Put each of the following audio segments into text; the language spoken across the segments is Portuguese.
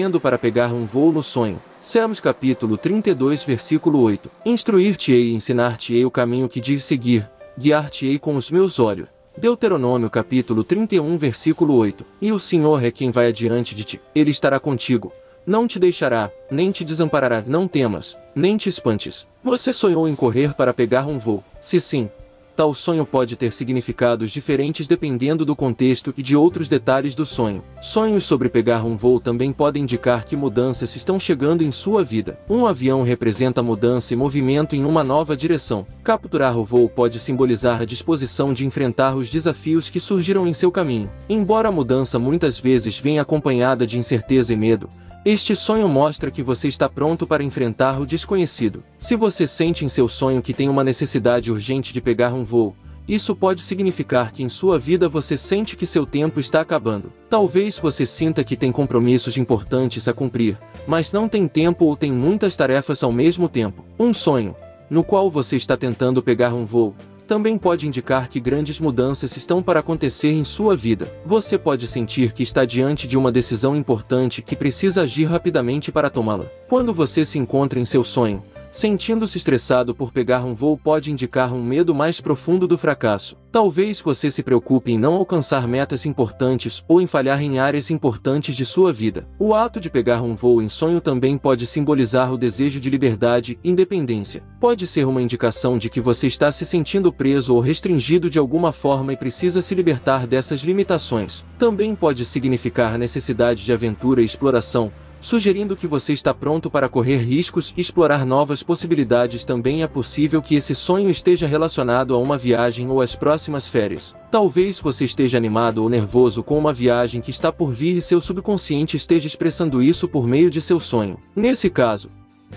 correndo para pegar um voo no sonho. Salmos capítulo 32 versículo 8. Instruir-te-ei e ensinar-te-ei o caminho que diz seguir, guiar-te-ei com os meus olhos. Deuteronômio capítulo 31 versículo 8. E o Senhor é quem vai adiante de ti, ele estará contigo. Não te deixará, nem te desamparará, não temas, nem te espantes. Você sonhou em correr para pegar um voo? Se sim, Tal sonho pode ter significados diferentes dependendo do contexto e de outros detalhes do sonho. Sonhos sobre pegar um voo também podem indicar que mudanças estão chegando em sua vida. Um avião representa mudança e movimento em uma nova direção. Capturar o voo pode simbolizar a disposição de enfrentar os desafios que surgiram em seu caminho. Embora a mudança muitas vezes venha acompanhada de incerteza e medo, este sonho mostra que você está pronto para enfrentar o desconhecido. Se você sente em seu sonho que tem uma necessidade urgente de pegar um voo, isso pode significar que em sua vida você sente que seu tempo está acabando. Talvez você sinta que tem compromissos importantes a cumprir, mas não tem tempo ou tem muitas tarefas ao mesmo tempo. Um sonho, no qual você está tentando pegar um voo, também pode indicar que grandes mudanças estão para acontecer em sua vida. Você pode sentir que está diante de uma decisão importante que precisa agir rapidamente para tomá-la. Quando você se encontra em seu sonho, Sentindo-se estressado por pegar um voo pode indicar um medo mais profundo do fracasso. Talvez você se preocupe em não alcançar metas importantes ou em falhar em áreas importantes de sua vida. O ato de pegar um voo em sonho também pode simbolizar o desejo de liberdade e independência. Pode ser uma indicação de que você está se sentindo preso ou restringido de alguma forma e precisa se libertar dessas limitações. Também pode significar necessidade de aventura e exploração, sugerindo que você está pronto para correr riscos e explorar novas possibilidades. Também é possível que esse sonho esteja relacionado a uma viagem ou às próximas férias. Talvez você esteja animado ou nervoso com uma viagem que está por vir e seu subconsciente esteja expressando isso por meio de seu sonho. Nesse caso,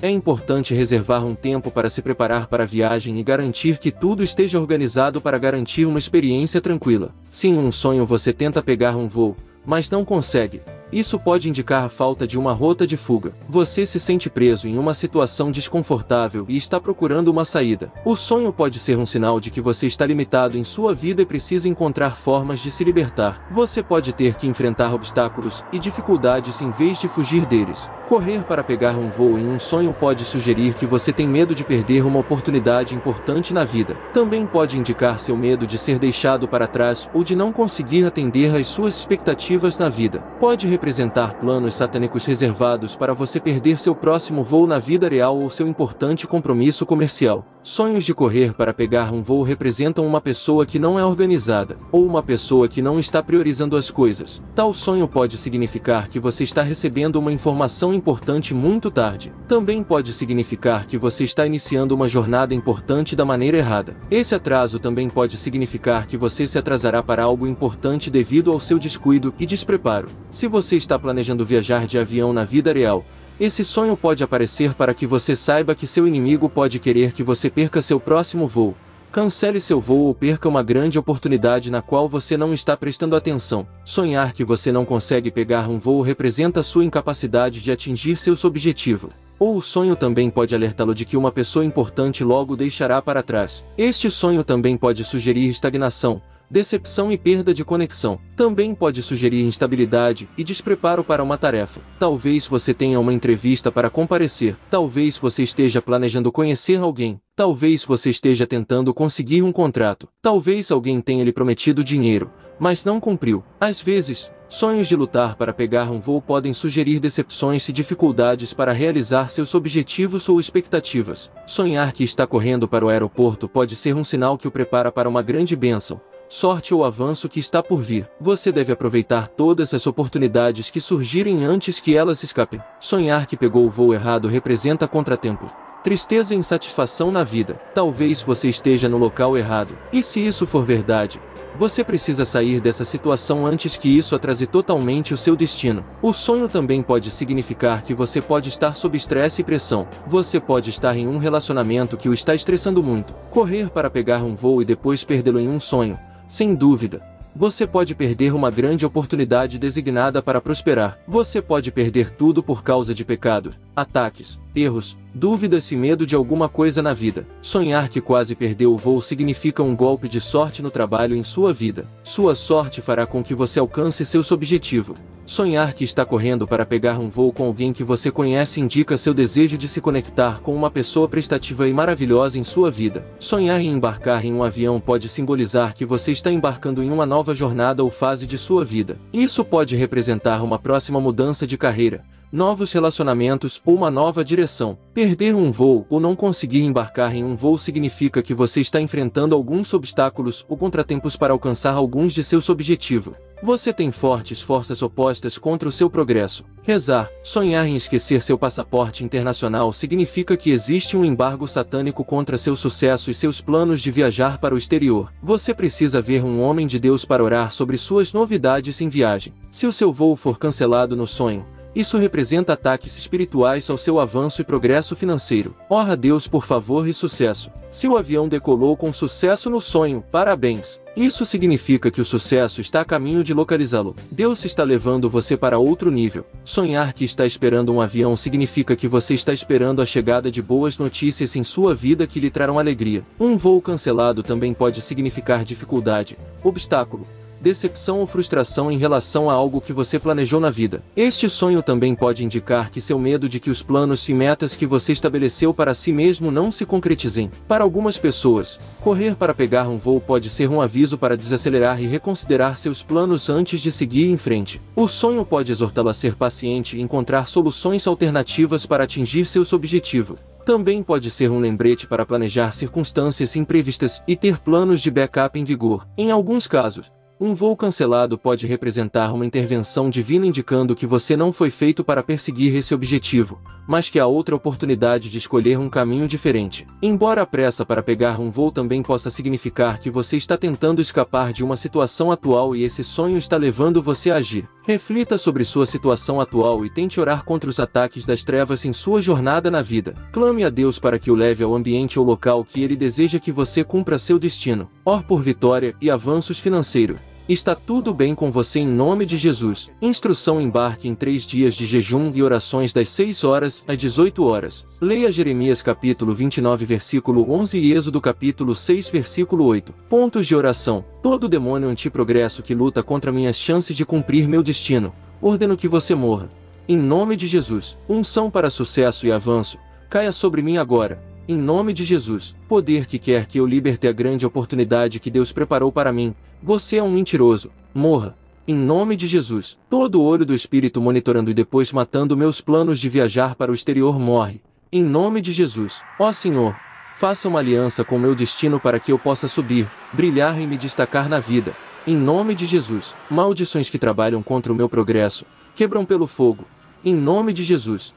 é importante reservar um tempo para se preparar para a viagem e garantir que tudo esteja organizado para garantir uma experiência tranquila. Se em um sonho você tenta pegar um voo, mas não consegue, isso pode indicar a falta de uma rota de fuga. Você se sente preso em uma situação desconfortável e está procurando uma saída. O sonho pode ser um sinal de que você está limitado em sua vida e precisa encontrar formas de se libertar. Você pode ter que enfrentar obstáculos e dificuldades em vez de fugir deles. Correr para pegar um voo em um sonho pode sugerir que você tem medo de perder uma oportunidade importante na vida. Também pode indicar seu medo de ser deixado para trás ou de não conseguir atender às suas expectativas na vida. Pode representar planos satânicos reservados para você perder seu próximo voo na vida real ou seu importante compromisso comercial. Sonhos de correr para pegar um voo representam uma pessoa que não é organizada, ou uma pessoa que não está priorizando as coisas. Tal sonho pode significar que você está recebendo uma informação importante muito tarde. Também pode significar que você está iniciando uma jornada importante da maneira errada. Esse atraso também pode significar que você se atrasará para algo importante devido ao seu descuido e despreparo. Se você está planejando viajar de avião na vida real, esse sonho pode aparecer para que você saiba que seu inimigo pode querer que você perca seu próximo voo. Cancele seu voo ou perca uma grande oportunidade na qual você não está prestando atenção. Sonhar que você não consegue pegar um voo representa sua incapacidade de atingir seus objetivos. Ou o sonho também pode alertá-lo de que uma pessoa importante logo deixará para trás. Este sonho também pode sugerir estagnação, decepção e perda de conexão. Também pode sugerir instabilidade e despreparo para uma tarefa. Talvez você tenha uma entrevista para comparecer. Talvez você esteja planejando conhecer alguém. Talvez você esteja tentando conseguir um contrato. Talvez alguém tenha lhe prometido dinheiro, mas não cumpriu. Às vezes, sonhos de lutar para pegar um voo podem sugerir decepções e dificuldades para realizar seus objetivos ou expectativas. Sonhar que está correndo para o aeroporto pode ser um sinal que o prepara para uma grande bênção sorte ou avanço que está por vir. Você deve aproveitar todas as oportunidades que surgirem antes que elas escapem. Sonhar que pegou o voo errado representa contratempo. Tristeza e insatisfação na vida. Talvez você esteja no local errado. E se isso for verdade, você precisa sair dessa situação antes que isso atrase totalmente o seu destino. O sonho também pode significar que você pode estar sob estresse e pressão. Você pode estar em um relacionamento que o está estressando muito. Correr para pegar um voo e depois perdê-lo em um sonho sem dúvida, você pode perder uma grande oportunidade designada para prosperar. Você pode perder tudo por causa de pecados, ataques, erros, dúvidas e medo de alguma coisa na vida. Sonhar que quase perdeu o voo significa um golpe de sorte no trabalho em sua vida. Sua sorte fará com que você alcance seus objetivos. Sonhar que está correndo para pegar um voo com alguém que você conhece indica seu desejo de se conectar com uma pessoa prestativa e maravilhosa em sua vida. Sonhar em embarcar em um avião pode simbolizar que você está embarcando em uma nova jornada ou fase de sua vida. Isso pode representar uma próxima mudança de carreira, novos relacionamentos ou uma nova direção. Perder um voo ou não conseguir embarcar em um voo significa que você está enfrentando alguns obstáculos ou contratempos para alcançar alguns de seus objetivos. Você tem fortes forças opostas contra o seu progresso. Rezar, sonhar em esquecer seu passaporte internacional significa que existe um embargo satânico contra seu sucesso e seus planos de viajar para o exterior. Você precisa ver um homem de Deus para orar sobre suas novidades em viagem. Se o seu voo for cancelado no sonho, isso representa ataques espirituais ao seu avanço e progresso financeiro. Ora Deus por favor e sucesso. Se o avião decolou com sucesso no sonho, parabéns. Isso significa que o sucesso está a caminho de localizá-lo. Deus está levando você para outro nível. Sonhar que está esperando um avião significa que você está esperando a chegada de boas notícias em sua vida que lhe trarão alegria. Um voo cancelado também pode significar dificuldade, obstáculo, decepção ou frustração em relação a algo que você planejou na vida. Este sonho também pode indicar que seu medo de que os planos e metas que você estabeleceu para si mesmo não se concretizem. Para algumas pessoas, correr para pegar um voo pode ser um aviso para desacelerar e reconsiderar seus planos antes de seguir em frente. O sonho pode exortá-lo a ser paciente e encontrar soluções alternativas para atingir seus objetivos. Também pode ser um lembrete para planejar circunstâncias imprevistas e ter planos de backup em vigor. Em alguns casos, um voo cancelado pode representar uma intervenção divina indicando que você não foi feito para perseguir esse objetivo, mas que há outra oportunidade de escolher um caminho diferente. Embora a pressa para pegar um voo também possa significar que você está tentando escapar de uma situação atual e esse sonho está levando você a agir. Reflita sobre sua situação atual e tente orar contra os ataques das trevas em sua jornada na vida. Clame a Deus para que o leve ao ambiente ou local que ele deseja que você cumpra seu destino. Or por vitória e avanços financeiros. Está tudo bem com você em nome de Jesus. Instrução embarque em três dias de jejum e orações das 6 horas às 18 horas. Leia Jeremias capítulo 29 versículo 11 e Êxodo capítulo 6 versículo 8. Pontos de oração. Todo demônio antiprogresso que luta contra minhas chances de cumprir meu destino, ordeno que você morra. Em nome de Jesus. Unção para sucesso e avanço. Caia sobre mim agora. Em nome de Jesus, poder que quer que eu liberte a grande oportunidade que Deus preparou para mim, você é um mentiroso. Morra. Em nome de Jesus, todo o olho do Espírito monitorando e depois matando meus planos de viajar para o exterior morre. Em nome de Jesus, ó Senhor, faça uma aliança com meu destino para que eu possa subir, brilhar e me destacar na vida. Em nome de Jesus, maldições que trabalham contra o meu progresso, quebram pelo fogo. Em nome de Jesus,